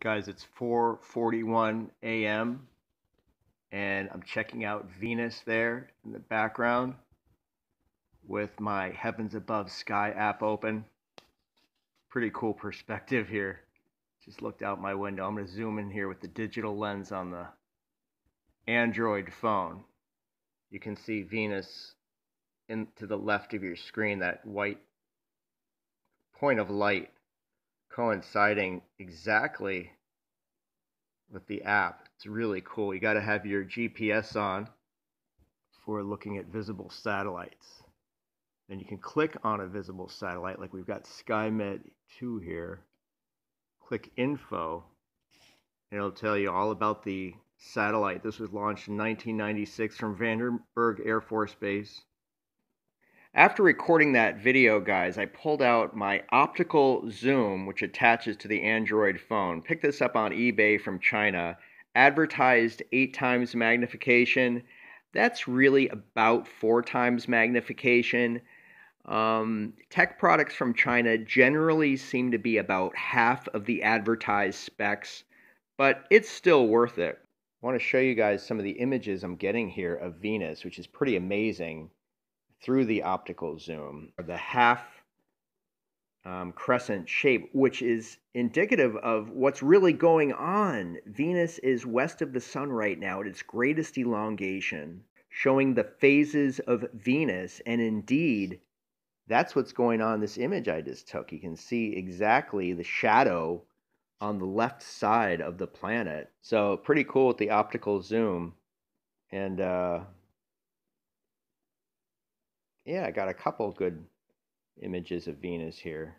Guys, it's 4:41 a.m. and I'm checking out Venus there in the background with my Heavens Above Sky app open. Pretty cool perspective here. Just looked out my window. I'm going to zoom in here with the digital lens on the Android phone. You can see Venus in to the left of your screen, that white point of light coinciding exactly with the app. It's really cool. You got to have your GPS on for looking at visible satellites. Then you can click on a visible satellite, like we've got SkyMed 2 here. Click Info, and it'll tell you all about the satellite. This was launched in 1996 from Vandenberg Air Force Base. After recording that video, guys, I pulled out my optical zoom, which attaches to the Android phone. Picked this up on eBay from China. Advertised eight times magnification. That's really about four times magnification. Um, tech products from China generally seem to be about half of the advertised specs, but it's still worth it. I want to show you guys some of the images I'm getting here of Venus, which is pretty amazing through the optical zoom, the half um, crescent shape, which is indicative of what's really going on. Venus is west of the sun right now at its greatest elongation, showing the phases of Venus. And indeed, that's what's going on in this image I just took. You can see exactly the shadow on the left side of the planet. So pretty cool with the optical zoom. And uh, yeah, I got a couple good images of Venus here.